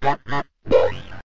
Thank you.